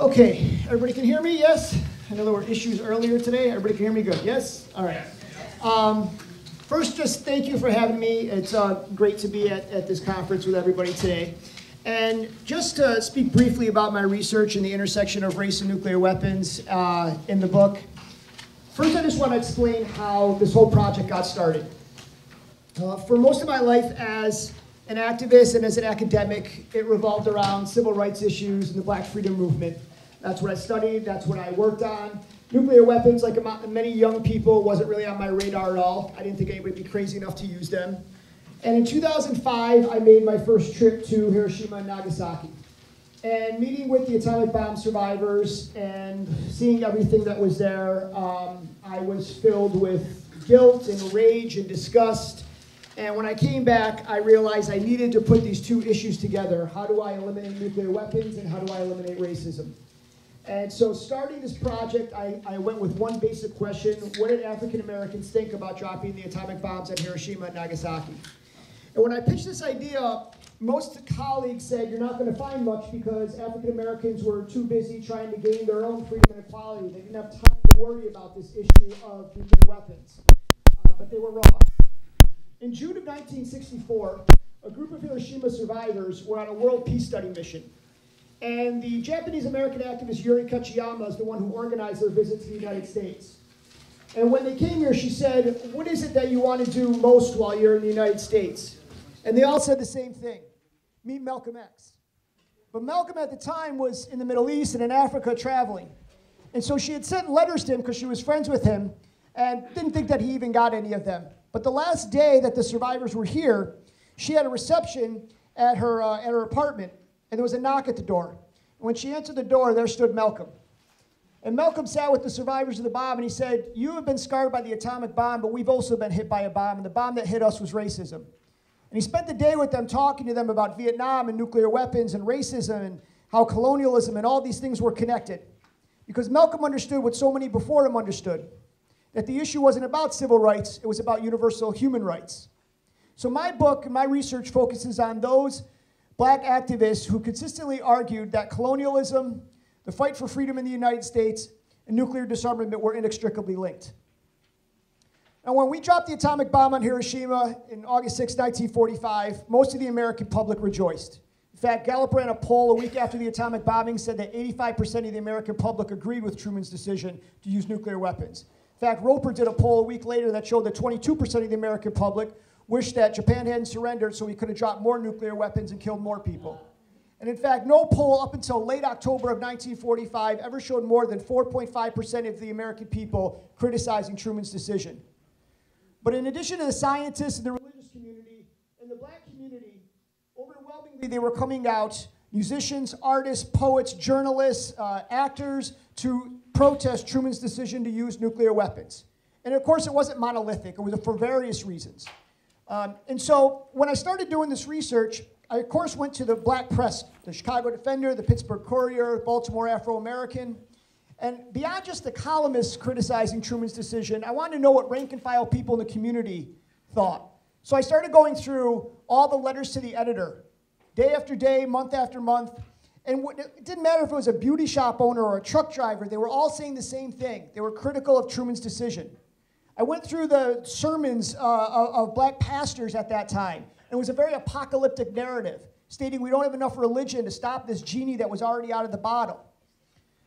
Okay, everybody can hear me? Yes? I know there were issues earlier today. Everybody can hear me good? Yes? All right. Um, first, just thank you for having me. It's uh, great to be at, at this conference with everybody today. And just to speak briefly about my research in the intersection of race and nuclear weapons uh, in the book, first I just want to explain how this whole project got started. Uh, for most of my life as an activist and as an academic, it revolved around civil rights issues and the black freedom movement. That's what I studied, that's what I worked on. Nuclear weapons, like many young people, wasn't really on my radar at all. I didn't think anybody would be crazy enough to use them. And in 2005, I made my first trip to Hiroshima and Nagasaki. And meeting with the atomic bomb survivors and seeing everything that was there, um, I was filled with guilt and rage and disgust and when I came back, I realized I needed to put these two issues together. How do I eliminate nuclear weapons and how do I eliminate racism? And so starting this project, I, I went with one basic question. What did African Americans think about dropping the atomic bombs at Hiroshima and Nagasaki? And when I pitched this idea, most colleagues said you're not going to find much because African Americans were too busy trying to gain their own freedom and equality. They didn't have time to worry about this issue of nuclear weapons. Uh, but they were wrong. In June of 1964, a group of Hiroshima survivors were on a world peace study mission. And the Japanese American activist Yuri Kochiyama is the one who organized their visit to the United States. And when they came here, she said, What is it that you want to do most while you're in the United States? And they all said the same thing meet Malcolm X. But Malcolm at the time was in the Middle East and in Africa traveling. And so she had sent letters to him because she was friends with him and didn't think that he even got any of them. But the last day that the survivors were here, she had a reception at her, uh, at her apartment, and there was a knock at the door. And when she answered the door, there stood Malcolm. And Malcolm sat with the survivors of the bomb, and he said, You have been scarred by the atomic bomb, but we've also been hit by a bomb, and the bomb that hit us was racism. And he spent the day with them talking to them about Vietnam and nuclear weapons and racism and how colonialism and all these things were connected. Because Malcolm understood what so many before him understood that the issue wasn't about civil rights, it was about universal human rights. So my book and my research focuses on those black activists who consistently argued that colonialism, the fight for freedom in the United States, and nuclear disarmament were inextricably linked. Now, when we dropped the atomic bomb on Hiroshima in August 6, 1945, most of the American public rejoiced. In fact, Gallup ran a poll a week after the atomic bombing said that 85% of the American public agreed with Truman's decision to use nuclear weapons. In fact, Roper did a poll a week later that showed that 22% of the American public wished that Japan hadn't surrendered so we could have dropped more nuclear weapons and killed more people. And in fact, no poll up until late October of 1945 ever showed more than 4.5% of the American people criticizing Truman's decision. But in addition to the scientists and the religious community and the black community, overwhelmingly they were coming out musicians, artists, poets, journalists, uh, actors to protest Truman's decision to use nuclear weapons. And of course, it wasn't monolithic, it was for various reasons. Um, and so when I started doing this research, I of course went to the black press, the Chicago Defender, the Pittsburgh Courier, Baltimore Afro American. And beyond just the columnists criticizing Truman's decision, I wanted to know what rank and file people in the community thought. So I started going through all the letters to the editor, day after day, month after month, and it didn't matter if it was a beauty shop owner or a truck driver, they were all saying the same thing. They were critical of Truman's decision. I went through the sermons uh, of black pastors at that time. And it was a very apocalyptic narrative, stating we don't have enough religion to stop this genie that was already out of the bottle.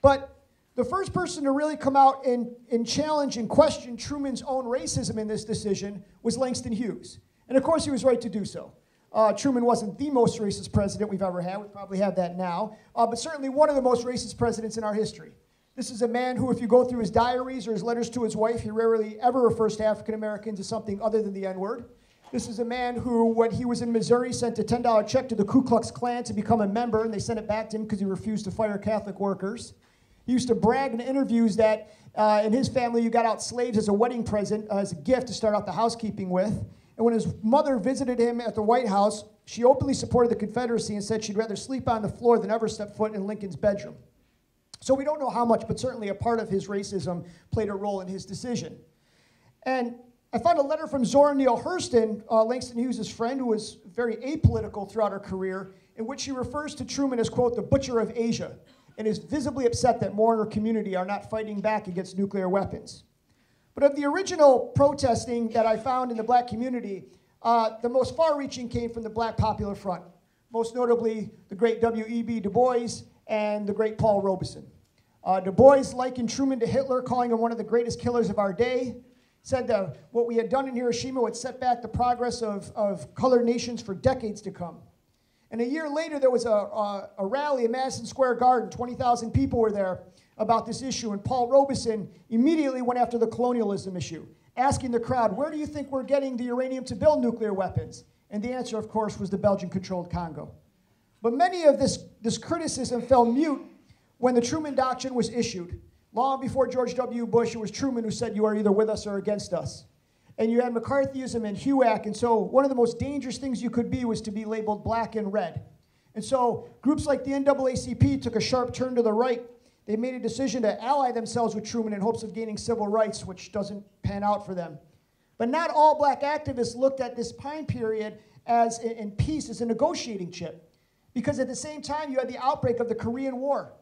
But the first person to really come out and, and challenge and question Truman's own racism in this decision was Langston Hughes. And of course, he was right to do so. Uh, Truman wasn't the most racist president we've ever had. We probably have that now. Uh, but certainly one of the most racist presidents in our history. This is a man who, if you go through his diaries or his letters to his wife, he rarely ever refers to African Americans as something other than the N word. This is a man who, when he was in Missouri, sent a $10 check to the Ku Klux Klan to become a member, and they sent it back to him because he refused to fire Catholic workers. He used to brag in interviews that uh, in his family, you got out slaves as a wedding present, uh, as a gift to start out the housekeeping with. And when his mother visited him at the White House, she openly supported the Confederacy and said she'd rather sleep on the floor than ever step foot in Lincoln's bedroom. So we don't know how much, but certainly a part of his racism played a role in his decision. And I found a letter from Zora Neale Hurston, uh, Langston Hughes' friend, who was very apolitical throughout her career, in which she refers to Truman as, quote, the butcher of Asia. and is visibly upset that more in her community are not fighting back against nuclear weapons. But of the original protesting that I found in the black community, uh, the most far reaching came from the Black Popular Front, most notably the great W.E.B. Du Bois and the great Paul Robeson. Uh, du Bois likened Truman to Hitler, calling him one of the greatest killers of our day. Said that what we had done in Hiroshima would set back the progress of, of colored nations for decades to come. And a year later, there was a, a, a rally in Madison Square Garden. 20,000 people were there about this issue. And Paul Robeson immediately went after the colonialism issue, asking the crowd, Where do you think we're getting the uranium to build nuclear weapons? And the answer, of course, was the Belgian controlled Congo. But many of this, this criticism fell mute when the Truman Doctrine was issued. Long before George W. Bush, it was Truman who said, You are either with us or against us. And you had McCarthyism and HUAC, and so one of the most dangerous things you could be was to be labeled black and red. And so groups like the NAACP took a sharp turn to the right. They made a decision to ally themselves with Truman in hopes of gaining civil rights, which doesn't pan out for them. But not all black activists looked at this time period as in peace as a negotiating chip. Because at the same time, you had the outbreak of the Korean War.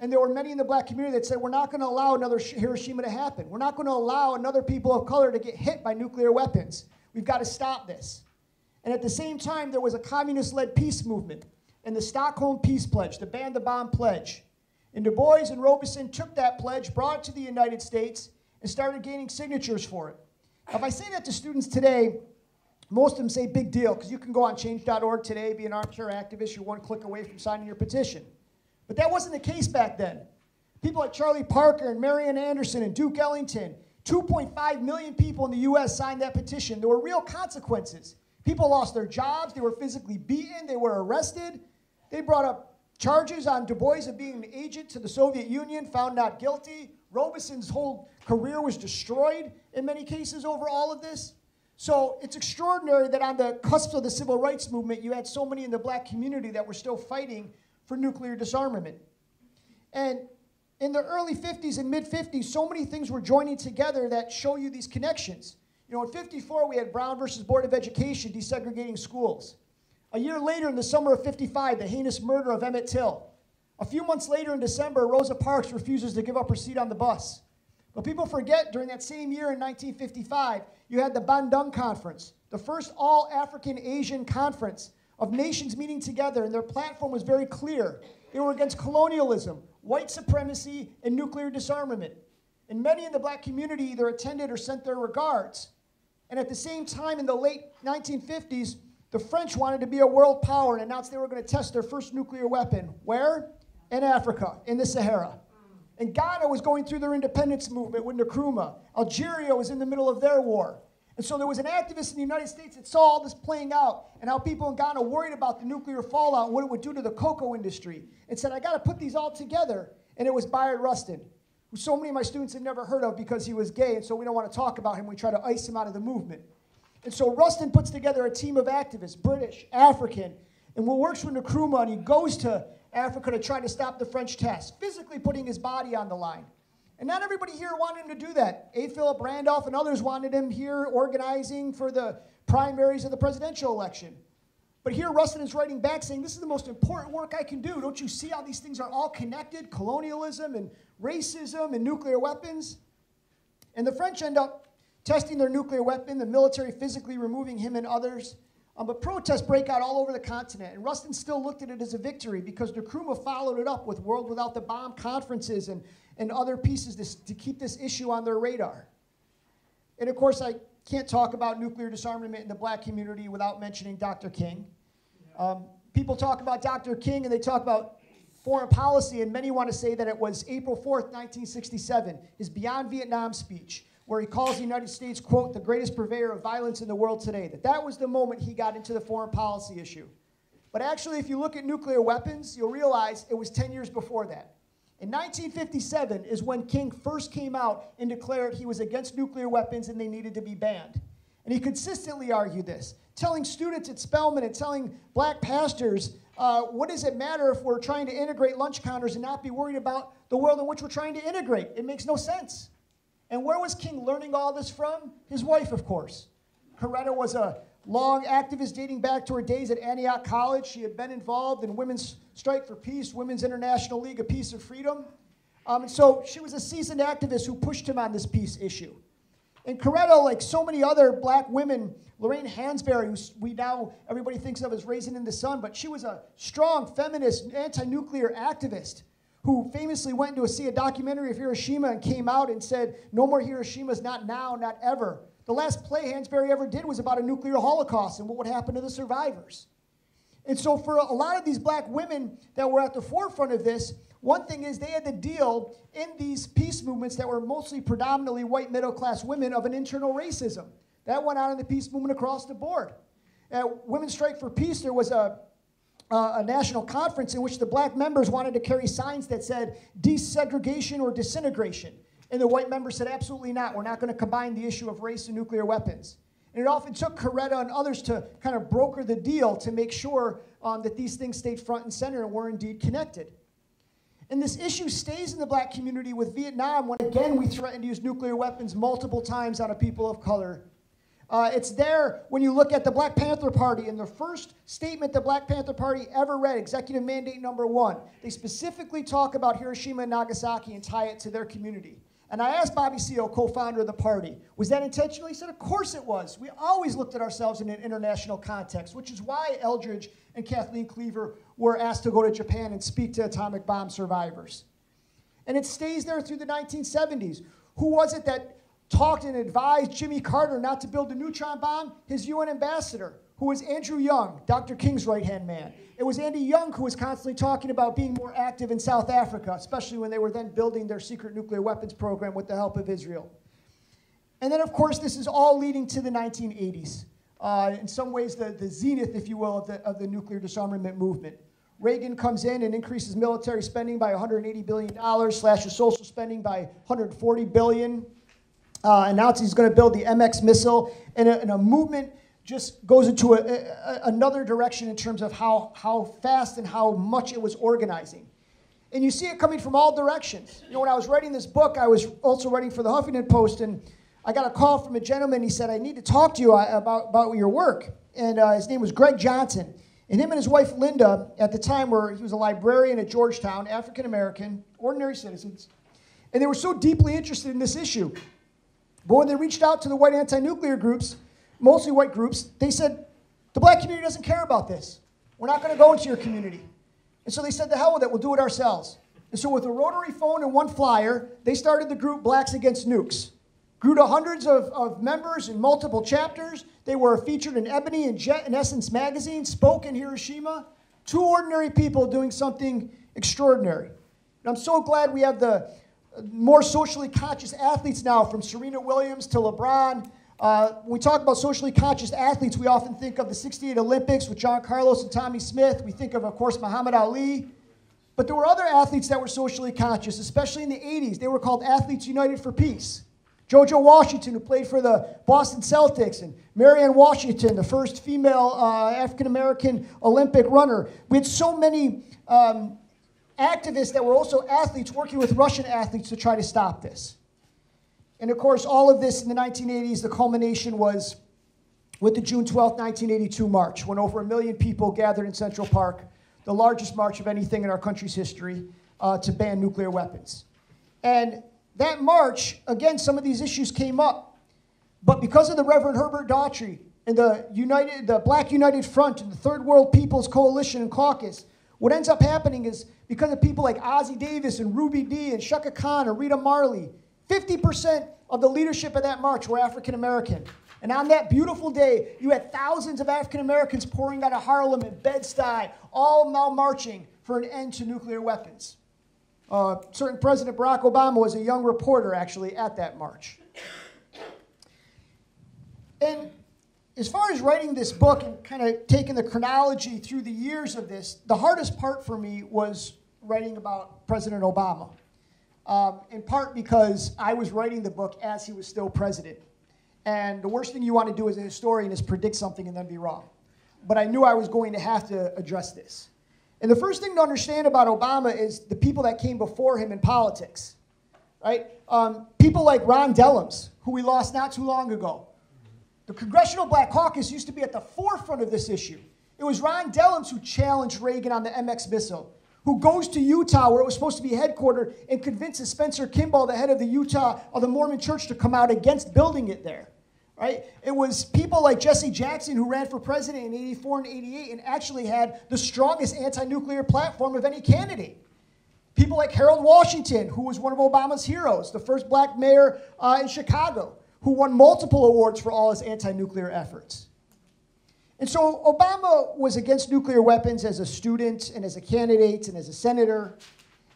And there were many in the black community that said, we're not going to allow another Hiroshima to happen. We're not going to allow another people of color to get hit by nuclear weapons. We've got to stop this. And at the same time, there was a communist led peace movement and the Stockholm Peace Pledge, the Ban the Bomb Pledge. And Du Bois and Robeson took that pledge, brought it to the United States, and started gaining signatures for it. Now, if I say that to students today, most of them say big deal, because you can go on change.org today, be an armchair activist, you're one click away from signing your petition. But that wasn't the case back then. People like Charlie Parker and Marian Anderson and Duke Ellington, 2.5 million people in the US signed that petition. There were real consequences. People lost their jobs, they were physically beaten, they were arrested. They brought up charges on Du Bois of being an agent to the Soviet Union, found not guilty. Robeson's whole career was destroyed in many cases over all of this. So it's extraordinary that on the cusp of the civil rights movement, you had so many in the black community that were still fighting for nuclear disarmament. And in the early 50s and mid 50s, so many things were joining together that show you these connections. You know, in 54, we had Brown versus Board of Education desegregating schools. A year later, in the summer of 55, the heinous murder of Emmett Till. A few months later, in December, Rosa Parks refuses to give up her seat on the bus. But people forget during that same year in 1955, you had the Bandung Conference, the first all African Asian conference of nations meeting together, and their platform was very clear. They were against colonialism, white supremacy, and nuclear disarmament. And many in the black community either attended or sent their regards. And at the same time, in the late 1950s, the French wanted to be a world power and announced they were going to test their first nuclear weapon. Where? In Africa, in the Sahara. And Ghana was going through their independence movement with Nkrumah. Algeria was in the middle of their war. And so there was an activist in the United States that saw all this playing out and how people in Ghana worried about the nuclear fallout and what it would do to the cocoa industry and said, I got to put these all together. And it was Bayard Rustin, who so many of my students had never heard of because he was gay, and so we don't want to talk about him. We try to ice him out of the movement. And so Rustin puts together a team of activists, British, African, and works with Nkrumah, and he goes to Africa to try to stop the French test, physically putting his body on the line. And not everybody here wanted him to do that. A. Philip Randolph and others wanted him here organizing for the primaries of the presidential election. But here Rustin is writing back saying, This is the most important work I can do. Don't you see how these things are all connected? Colonialism and racism and nuclear weapons. And the French end up testing their nuclear weapon, the military physically removing him and others. Um, but protests break out all over the continent, and Rustin still looked at it as a victory because Nkrumah followed it up with World Without the Bomb conferences and and other pieces to, to keep this issue on their radar. And of course, I can't talk about nuclear disarmament in the black community without mentioning Dr. King. Um, people talk about Dr. King and they talk about foreign policy, and many want to say that it was April 4th, 1967, his Beyond Vietnam speech, where he calls the United States, quote, the greatest purveyor of violence in the world today. That that was the moment he got into the foreign policy issue. But actually, if you look at nuclear weapons, you'll realize it was 10 years before that. In 1957 is when King first came out and declared he was against nuclear weapons and they needed to be banned. And he consistently argued this, telling students at Spelman and telling black pastors, uh, what does it matter if we're trying to integrate lunch counters and not be worried about the world in which we're trying to integrate? It makes no sense. And where was King learning all this from? His wife, of course. Coretta was a, long activist dating back to her days at Antioch College. She had been involved in Women's Strike for Peace, Women's International League of Peace and Freedom. Um, and so she was a seasoned activist who pushed him on this peace issue. And Coretta, like so many other black women, Lorraine Hansberry, who we now everybody thinks of as Raisin in the Sun, but she was a strong feminist, anti-nuclear activist who famously went to see a documentary of Hiroshima and came out and said, "No more Hiroshimas, not now, not ever." The last play Hansberry ever did was about a nuclear holocaust and what would happen to the survivors. And so, for a lot of these black women that were at the forefront of this, one thing is they had to deal in these peace movements that were mostly predominantly white middle class women of an internal racism. That went on in the peace movement across the board. At Women's Strike for Peace, there was a, uh, a national conference in which the black members wanted to carry signs that said desegregation or disintegration. And the white members said, absolutely not. We're not going to combine the issue of race and nuclear weapons. And it often took Coretta and others to kind of broker the deal to make sure um, that these things stayed front and center and were indeed connected. And this issue stays in the black community with Vietnam when, again, we threatened to use nuclear weapons multiple times on a people of color. Uh, it's there when you look at the Black Panther Party and the first statement the Black Panther Party ever read, executive mandate number one. They specifically talk about Hiroshima and Nagasaki and tie it to their community. And I asked Bobby Seale, co founder of the party, was that intentional? He said, Of course it was. We always looked at ourselves in an international context, which is why Eldridge and Kathleen Cleaver were asked to go to Japan and speak to atomic bomb survivors. And it stays there through the 1970s. Who was it that talked and advised Jimmy Carter not to build a neutron bomb? His UN ambassador, who was Andrew Young, Dr. King's right hand man. It was Andy Young who was constantly talking about being more active in South Africa, especially when they were then building their secret nuclear weapons program with the help of Israel. And then, of course, this is all leading to the 1980s. Uh, in some ways, the, the zenith, if you will, of the, of the nuclear disarmament movement. Reagan comes in and increases military spending by $180 billion, slashes social spending by $140 billion, uh, announced he's going to build the MX missile, and a, and a movement just goes into a, a, another direction in terms of how, how fast and how much it was organizing. And you see it coming from all directions. You know, when I was writing this book, I was also writing for the Huffington Post, and I got a call from a gentleman. He said, I need to talk to you uh, about, about your work. And uh, his name was Greg Johnson. And him and his wife Linda, at the time, were he was a librarian at Georgetown, African American, ordinary citizens, and they were so deeply interested in this issue. But when they reached out to the white anti-nuclear groups, mostly white groups, they said, the black community doesn't care about this. We're not going to go into your community. And so they said, the hell with it, we'll do it ourselves. And so with a rotary phone and one flyer, they started the group Blacks Against Nukes. Grew to hundreds of, of members in multiple chapters. They were featured in Ebony and Jet and Essence magazine, spoke in Hiroshima. Two ordinary people doing something extraordinary. And I'm so glad we have the more socially conscious athletes now, from Serena Williams to LeBron. Uh, when we talk about socially conscious athletes, we often think of the 68 Olympics with John Carlos and Tommie Smith. We think of, of course, Muhammad Ali. But there were other athletes that were socially conscious, especially in the 80s. They were called Athletes United for Peace. JoJo Washington, who played for the Boston Celtics, and Marianne Washington, the first female uh, African American Olympic runner. We had so many um, activists that were also athletes working with Russian athletes to try to stop this. And of course, all of this in the 1980s, the culmination was with the June 12, 1982 march, when over a million people gathered in Central Park, the largest march of anything in our country's history, uh, to ban nuclear weapons. And that march, again, some of these issues came up. But because of the Reverend Herbert Daughtry and the, United, the Black United Front and the Third World People's Coalition and Caucus, what ends up happening is because of people like Ossie Davis and Ruby Dee and Chaka Khan and Rita Marley, 50% of the leadership of that march were African American. And on that beautiful day, you had thousands of African Americans pouring out of Harlem and Bed-Stuy, all now marching for an end to nuclear weapons. Uh, certain President Barack Obama was a young reporter actually at that march. And as far as writing this book and kind of taking the chronology through the years of this, the hardest part for me was writing about President Obama. Um, in part because I was writing the book as he was still president. And the worst thing you want to do as a historian is predict something and then be wrong. But I knew I was going to have to address this. And the first thing to understand about Obama is the people that came before him in politics, right? Um, people like Ron Dellums, who we lost not too long ago. The Congressional Black Caucus used to be at the forefront of this issue. It was Ron Dellums who challenged Reagan on the MX missile, who goes to Utah, where it was supposed to be headquartered, and convinces Spencer Kimball, the head of the Utah of the Mormon Church, to come out against building it there. Right? It was people like Jesse Jackson who ran for president in 84 and 88 and actually had the strongest anti nuclear platform of any candidate. People like Harold Washington, who was one of Obama's heroes, the first black mayor uh, in Chicago, who won multiple awards for all his anti nuclear efforts. And so Obama was against nuclear weapons as a student and as a candidate and as a senator.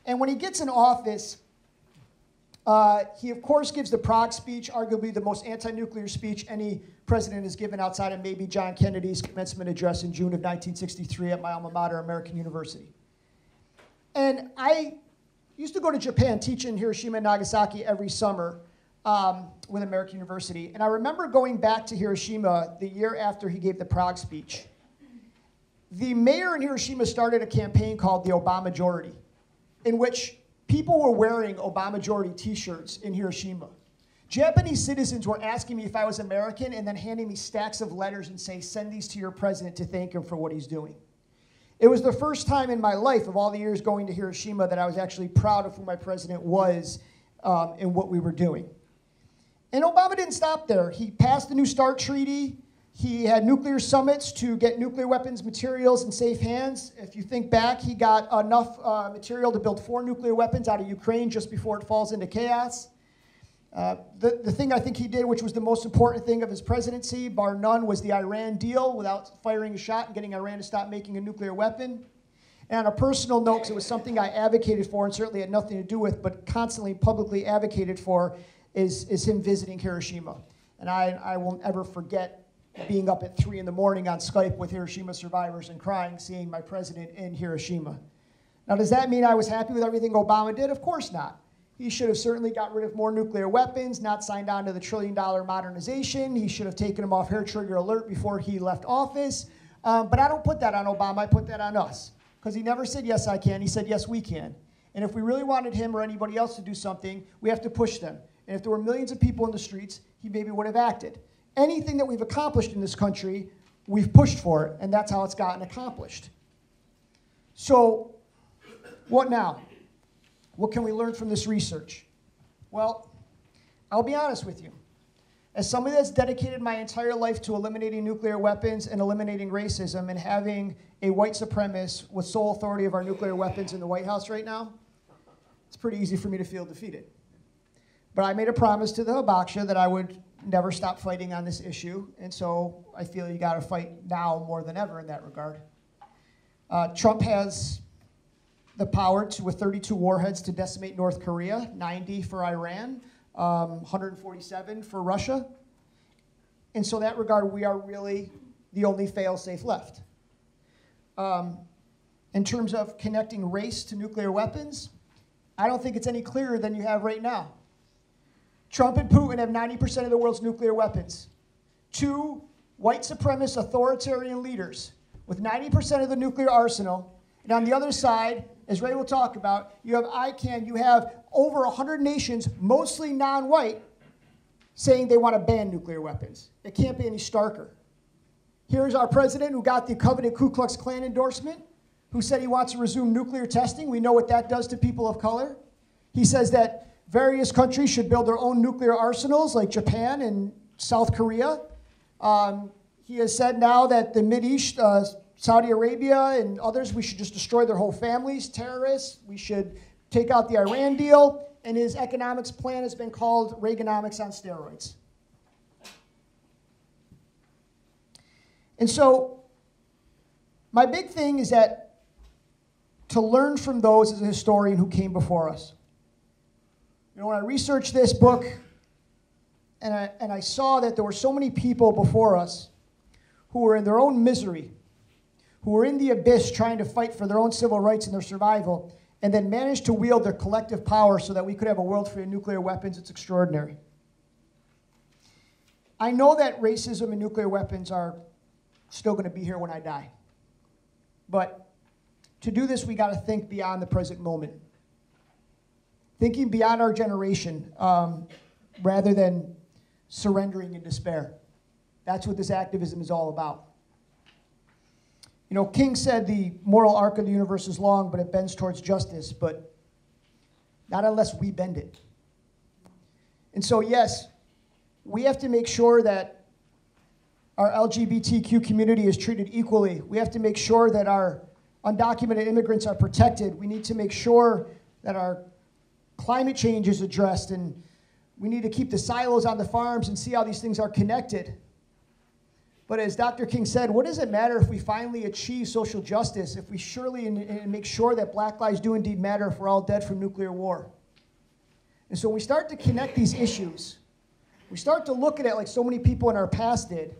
And when he gets in office, uh, he, of course, gives the Prague speech, arguably the most anti nuclear speech any president has given outside of maybe John Kennedy's commencement address in June of 1963 at my alma mater, American University. And I used to go to Japan, teach in Hiroshima and Nagasaki every summer um, with American University. And I remember going back to Hiroshima the year after he gave the Prague speech. The mayor in Hiroshima started a campaign called the Obama Majority, in which people were wearing Obama Majority t shirts in Hiroshima. Japanese citizens were asking me if I was American and then handing me stacks of letters and saying, send these to your president to thank him for what he's doing. It was the first time in my life, of all the years going to Hiroshima, that I was actually proud of who my president was um, and what we were doing. And Obama didn't stop there. He passed the New START Treaty. He had nuclear summits to get nuclear weapons materials in safe hands. If you think back, he got enough uh, material to build four nuclear weapons out of Ukraine just before it falls into chaos. Uh, the, the thing I think he did, which was the most important thing of his presidency, bar none, was the Iran deal without firing a shot and getting Iran to stop making a nuclear weapon. And on a personal note, because it was something I advocated for and certainly had nothing to do with, but constantly publicly advocated for, is, is him visiting Hiroshima. And I, I won't ever forget being up at 3 in the morning on Skype with Hiroshima survivors and crying, seeing my president in Hiroshima. Now, does that mean I was happy with everything Obama did? Of course not. He should have certainly got rid of more nuclear weapons, not signed on to the trillion dollar modernization. He should have taken them off hair trigger alert before he left office. Um, but I don't put that on Obama, I put that on us. Because he never said, yes, I can. He said, yes, we can. And if we really wanted him or anybody else to do something, we have to push them. And if there were millions of people in the streets, he maybe would have acted. Anything that we've accomplished in this country, we've pushed for it, and that's how it's gotten accomplished. So, what now? What can we learn from this research? Well, I'll be honest with you. As somebody that's dedicated my entire life to eliminating nuclear weapons and eliminating racism and having a white supremacist with sole authority of our nuclear weapons in the White House right now, it's pretty easy for me to feel defeated. But I made a promise to the Hibakusha that I would never stop fighting on this issue, and so I feel you got to fight now more than ever in that regard. Uh, Trump has the power to, with 32 warheads to decimate North Korea, 90 for Iran, um, 147 for Russia. And so, that regard, we are really the only fail-safe left. Um, in terms of connecting race to nuclear weapons, I don't think it's any clearer than you have right now. Trump and Putin have 90% of the world's nuclear weapons. Two white supremacist authoritarian leaders with 90% of the nuclear arsenal. And on the other side, as Ray will talk about, you have ICAN, you have over 100 nations, mostly non white, saying they want to ban nuclear weapons. It can't be any starker. Here's our president who got the coveted Ku Klux Klan endorsement, who said he wants to resume nuclear testing. We know what that does to people of color. He says that Various countries should build their own nuclear arsenals, like Japan and South Korea. Um, he has said now that the Mideast, uh, Saudi Arabia and others, we should just destroy their whole families, terrorists. We should take out the Iran deal. And his economics plan has been called Reaganomics on steroids. And so, my big thing is that to learn from those as a historian who came before us. You know, when I researched this book and I, and I saw that there were so many people before us who were in their own misery, who were in the abyss trying to fight for their own civil rights and their survival, and then managed to wield their collective power so that we could have a world free of nuclear weapons, it's extraordinary. I know that racism and nuclear weapons are still going to be here when I die. But to do this, we got to think beyond the present moment thinking beyond our generation um, rather than surrendering in despair. That's what this activism is all about. You know, King said the moral arc of the universe is long, but it bends towards justice, but not unless we bend it. And so, yes, we have to make sure that our LGBTQ community is treated equally. We have to make sure that our undocumented immigrants are protected. We need to make sure that our climate change is addressed, and we need to keep the silos on the farms and see how these things are connected. But as Dr. King said, what does it matter if we finally achieve social justice, if we surely and, make sure that black lives do indeed matter if we're all dead from nuclear war? And so we start to connect these issues, we start to look at it like so many people in our past did,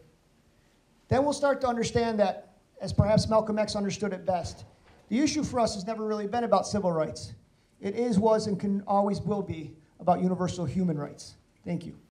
then we'll start to understand that, as perhaps Malcolm X understood it best, the issue for us has never really been about civil rights. It is, was, and can always will be about universal human rights. Thank you.